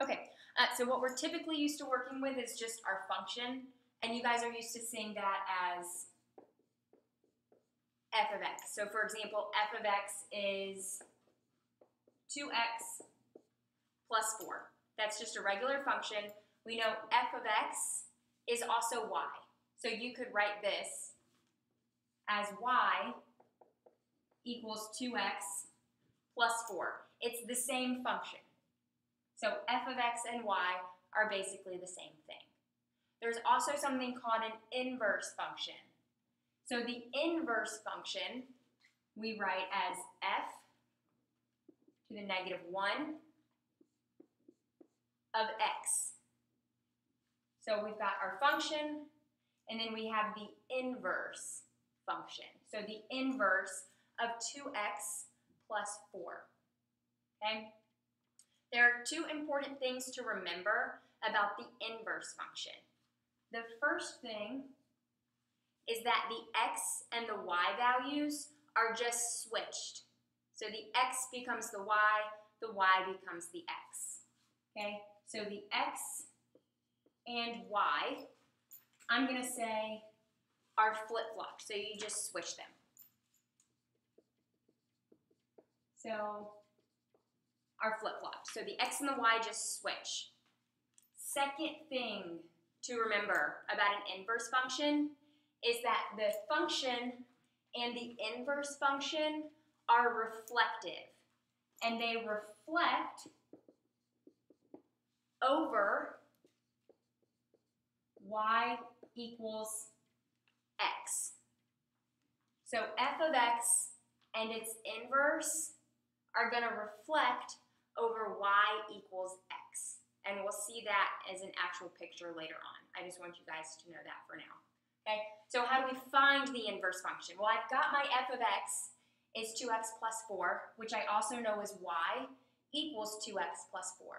Okay, uh, so what we're typically used to working with is just our function, and you guys are used to seeing that as f of x. So for example, f of x is 2x plus 4. That's just a regular function. We know f of x is also y. So you could write this as y equals 2x plus 4. It's the same function. So f of x and y are basically the same thing. There's also something called an inverse function. So the inverse function we write as f to the negative 1 of x. So we've got our function, and then we have the inverse function. So the inverse of 2x plus 4. Okay? There are two important things to remember about the inverse function. The first thing is that the x and the y values are just switched. So the x becomes the y, the y becomes the x. Okay, so the x and y, I'm going to say are flip-flopped, so you just switch them. So are flip-flopped. So the x and the y just switch. Second thing to remember about an inverse function is that the function and the inverse function are reflective. And they reflect over y equals x. So f of x and its inverse are going to reflect over y equals x. And we'll see that as an actual picture later on. I just want you guys to know that for now. Okay, so how do we find the inverse function? Well, I've got my f of x is 2x plus 4, which I also know is y equals 2x plus 4.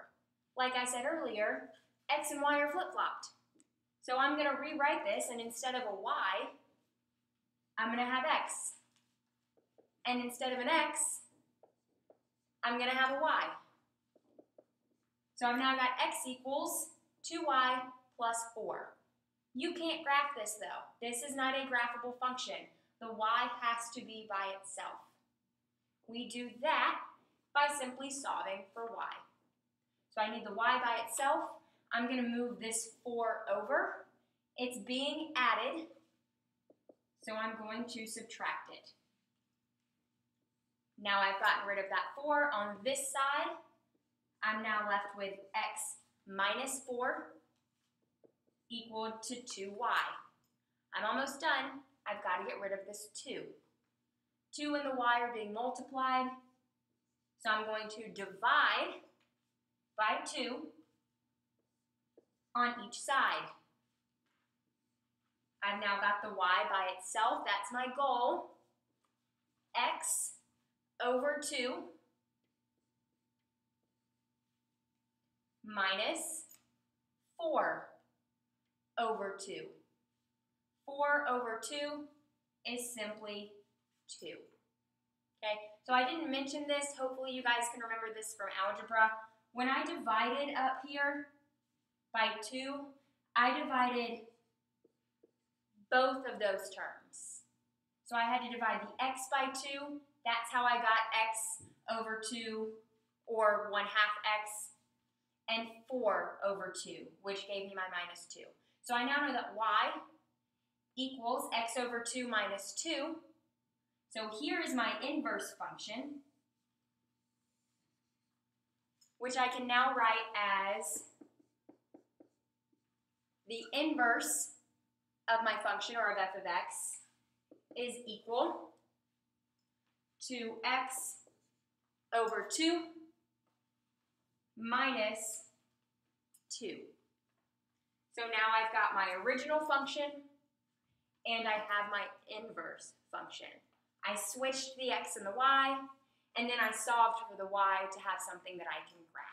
Like I said earlier, x and y are flip-flopped. So I'm going to rewrite this, and instead of a y, I'm going to have x. And instead of an x, I'm going to have a y. So I've now got x equals 2y plus 4. You can't graph this though. This is not a graphable function. The y has to be by itself. We do that by simply solving for y. So I need the y by itself. I'm going to move this 4 over. It's being added, so I'm going to subtract it. Now I've gotten rid of that 4 on this side. I'm now left with x minus 4 equal to 2y. I'm almost done. I've got to get rid of this 2. 2 and the y are being multiplied, so I'm going to divide by 2 on each side. I've now got the y by itself. That's my goal. x over 2 minus 4 over 2. 4 over 2 is simply 2. Okay, so I didn't mention this. Hopefully you guys can remember this from algebra. When I divided up here by 2, I divided both of those terms. So I had to divide the x by 2. That's how I got x over 2, or 1 half x, and 4 over 2, which gave me my minus 2. So I now know that y equals x over 2 minus 2. So here is my inverse function, which I can now write as the inverse of my function, or of f of x, is equal to x over 2 minus 2. So now I've got my original function and I have my inverse function. I switched the x and the y, and then I solved for the y to have something that I can graph.